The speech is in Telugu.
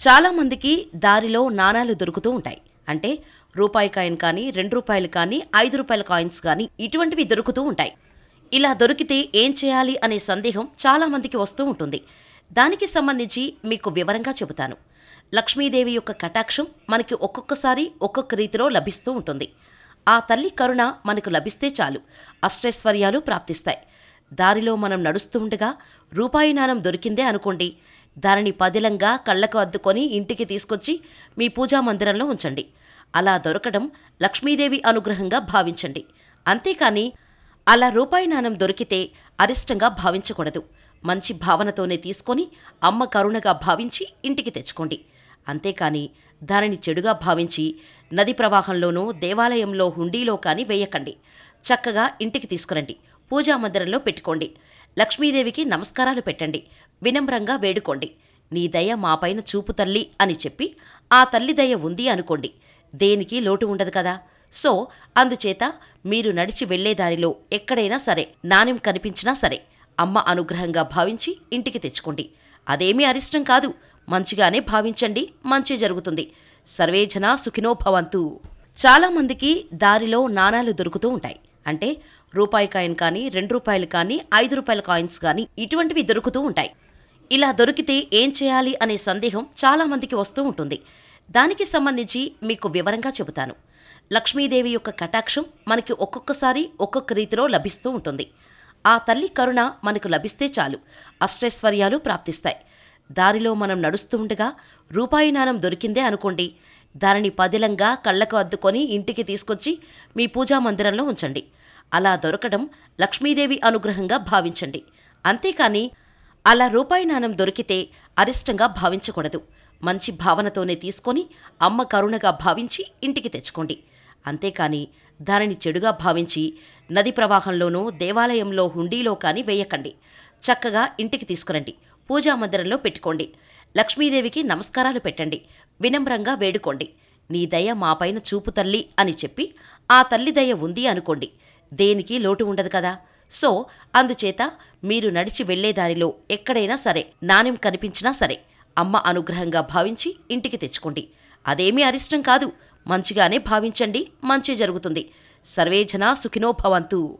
చాలామందికి దారిలో నాణాలు దొరుకుతూ ఉంటాయి. అంటే రూపాయి కాయిన్ కానీ రెండు రూపాయలు కానీ ఐదు రూపాయల కాయిన్స్ కానీ ఇటువంటివి దొరుకుతూ ఉంటాయి. ఇలా దొరికితే ఏం చేయాలి అనే సందేహం చాలామందికి వస్తూ ఉంటుంది. దానికి సంబంధించి మీకు వివరంగా చెబుతాను. లక్ష్మీదేవి యొక్క కటాక్షం మనకి ఒక్కొక్కసారి ఒక్కొక్క రీతిలో లభిస్తూ ఉంటుంది. ఆ తల్లి కరుణ మనకు లభిస్తే చాలు. అష్టైశ్వర్యాలు ప్రాప్తిస్తాయి. దారిలో మనం నడుస్తూ ఉండగా రూపాయి నాణం దొరికిందే అనుకోండి. దానిని పదిలంగా కళ్ళకు అద్దుకొని ఇంటికి తీసుకొచ్చి మీ పూజా మందిరంలో ఉంచండి. అలా దొరకడం లక్ష్మీదేవి అనుగ్రహంగా భావించండి. అంతేకాని అలా రూపాయి నాణం దొరికితే అరిష్టంగా భావించకూడదు. మంచి భావనతోనే తీసుకొని అమ్మ కరుణగా భావించి ఇంటికి తెచ్చుకోండి. అంతేకాని దానిని చెడుగా భావించి నది ప్రవాహంలోనూ దేవాలయంలో హుండీలో కానీ వేయకండి. చక్కగా ఇంటికి తీసుకురండి. పూజా మందిరంలో పెట్టుకోండి. లక్ష్మీదేవికి నమస్కారాలు పెట్టండి. వినమ్రంగా వేడుకోండి. నీ దయ మాపైన చూపు తల్లి అని చెప్పి ఆ తల్లి దయ ఉంది అనుకోండి. దేనికి లోటు ఉండదు కదా. సో అందుచేత మీరు నడిచి వెళ్ళే దారిలో ఎక్కడైనా సరే నాణ్యం కనిపించినా సరే అమ్మ అనుగ్రహంగా భావించి ఇంటికి తెచ్చుకోండి. అదేమీ అరిష్టం కాదు. మంచిగానే భావించండి. మంచి జరుగుతుంది. సర్వేజన సుఖినో భవంతు. చాలామందికి దారిలో నాణాలు దొరుకుతూ ఉంటాయి. అంటే రూపాయి కాయిన్ కానీ రెండు రూపాయలు కానీ ఐదు రూపాయల కాయిన్స్ కానీ ఇటువంటివి దొరుకుతూ ఉంటాయి. ఇలా దొరికితే ఏం చేయాలి అనే సందేహం చాలామందికి వస్తూ ఉంటుంది. దానికి సంబంధించి మీకు వివరంగా చెబుతాను. లక్ష్మీదేవి యొక్క కటాక్షం మనకి ఒక్కొక్కసారి ఒక్కొక్క రీతిలో లభిస్తూ ఉంటుంది. ఆ తల్లి కరుణ మనకు లభిస్తే చాలు. అష్టైశ్వర్యాలు ప్రాప్తిస్తాయి. దారిలో మనం నడుస్తూ ఉండగా రూపాయి నాణం దొరికిందే అనుకోండి. దానిని పదిలంగా కళ్ళకు అద్దుకొని ఇంటికి తీసుకొచ్చి మీ పూజా మందిరంలో ఉంచండి. అలా దొరకడం లక్ష్మీదేవి అనుగ్రహంగా భావించండి. అంతేకాని అలా రూపాయి నాణం దొరికితే అరిష్టంగా భావించకూడదు. మంచి భావనతోనే తీసుకొని అమ్మ కరుణగా భావించి ఇంటికి తెచ్చుకోండి. అంతేకాని దానిని చెడుగా భావించి నది ప్రవాహంలోనూ దేవాలయంలో హుండీలో కానీ వేయకండి. చక్కగా ఇంటికి తీసుకురండి. పూజా మందిరంలో పెట్టుకోండి. లక్ష్మీదేవికి నమస్కారాలు పెట్టండి. వినమ్రంగా వేడుకోండి. నీ దయ మాపైన చూపు తల్లి అని చెప్పి ఆ తల్లి దయ ఉంది అనుకోండి. దేనికి లోటు ఉండదు కదా. సో అందుచేత మీరు నడిచి వెళ్ళే దారిలో ఎక్కడైనా సరే నాణ్యం కనిపించినా సరే అమ్మ అనుగ్రహంగా భావించి ఇంటికి తెచ్చుకోండి. అదేమీ అరిష్టం కాదు. మంచిగానే భావించండి. మంచి జరుగుతుంది. సర్వేజన సుఖినోభవంతు